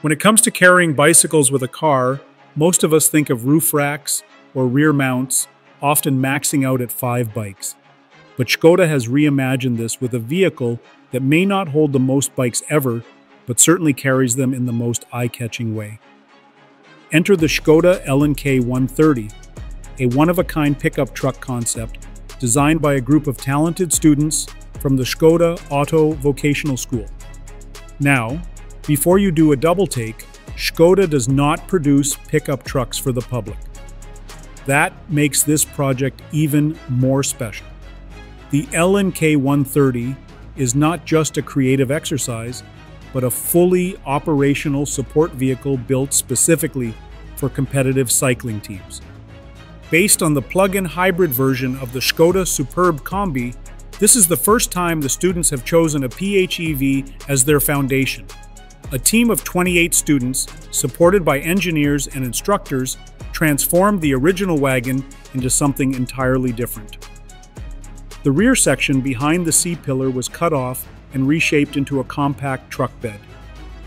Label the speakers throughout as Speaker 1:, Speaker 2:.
Speaker 1: When it comes to carrying bicycles with a car, most of us think of roof racks or rear mounts, often maxing out at five bikes. But Skoda has reimagined this with a vehicle that may not hold the most bikes ever, but certainly carries them in the most eye-catching way. Enter the Skoda L&K 130, a one-of-a-kind pickup truck concept designed by a group of talented students from the Skoda Auto Vocational School. Now, before you do a double take, Skoda does not produce pickup trucks for the public. That makes this project even more special. The L&K 130 is not just a creative exercise, but a fully operational support vehicle built specifically for competitive cycling teams. Based on the plug-in hybrid version of the Skoda Superb Combi, this is the first time the students have chosen a PHEV as their foundation. A team of 28 students, supported by engineers and instructors, transformed the original wagon into something entirely different. The rear section behind the C-pillar was cut off and reshaped into a compact truck bed.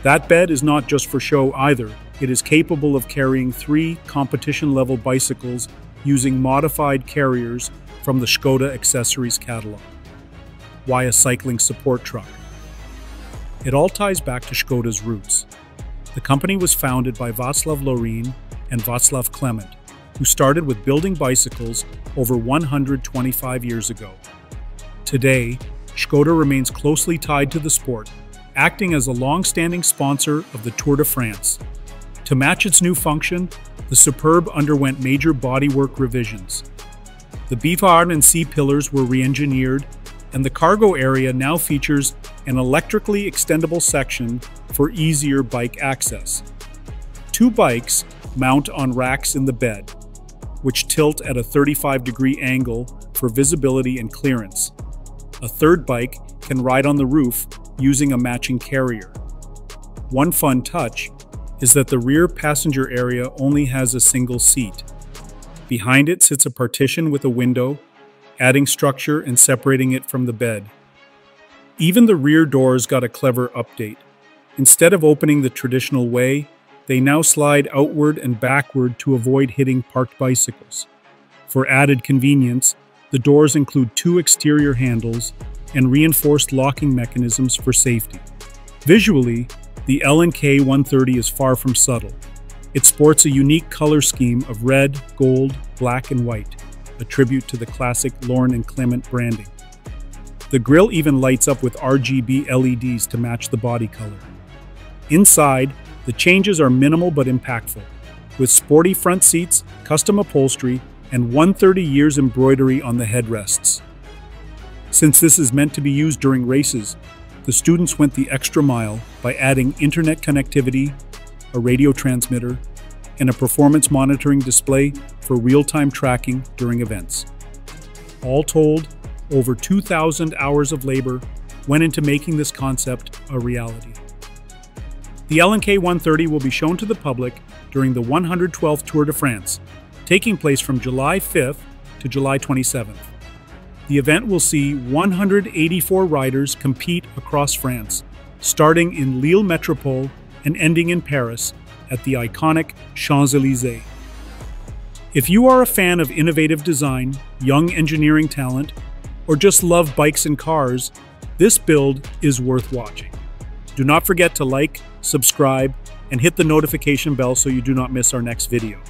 Speaker 1: That bed is not just for show either. It is capable of carrying three competition-level bicycles using modified carriers from the Skoda accessories catalog. Why a cycling support truck? It all ties back to Skoda's roots. The company was founded by Václav Laurin and Václav Klement, who started with building bicycles over 125 years ago. Today, Skoda remains closely tied to the sport, acting as a long-standing sponsor of the Tour de France. To match its new function, the Superb underwent major bodywork revisions. The beef arm and C pillars were re-engineered and the cargo area now features an electrically extendable section for easier bike access. Two bikes mount on racks in the bed, which tilt at a 35 degree angle for visibility and clearance. A third bike can ride on the roof using a matching carrier. One fun touch is that the rear passenger area only has a single seat. Behind it sits a partition with a window adding structure and separating it from the bed. Even the rear doors got a clever update. Instead of opening the traditional way, they now slide outward and backward to avoid hitting parked bicycles. For added convenience, the doors include two exterior handles and reinforced locking mechanisms for safety. Visually, the L&K 130 is far from subtle. It sports a unique color scheme of red, gold, black, and white a tribute to the classic Laurin and Klement branding. The grille even lights up with RGB LEDs to match the body color. Inside, the changes are minimal but impactful, with sporty front seats, custom upholstery, and 130 years embroidery on the headrests. Since this is meant to be used during races, the students went the extra mile by adding internet connectivity, a radio transmitter, and a performance monitoring display for real-time tracking during events. All told, over 2,000 hours of labor went into making this concept a reality. The L&K 130 will be shown to the public during the 112th Tour de France, taking place from July 5th to July 27th. The event will see 184 riders compete across France, starting in Lille Metropole and ending in Paris at the iconic Champs Elysees. If you are a fan of innovative design, young engineering talent, or just love bikes and cars, this build is worth watching. Do not forget to like, subscribe, and hit the notification bell so you do not miss our next video.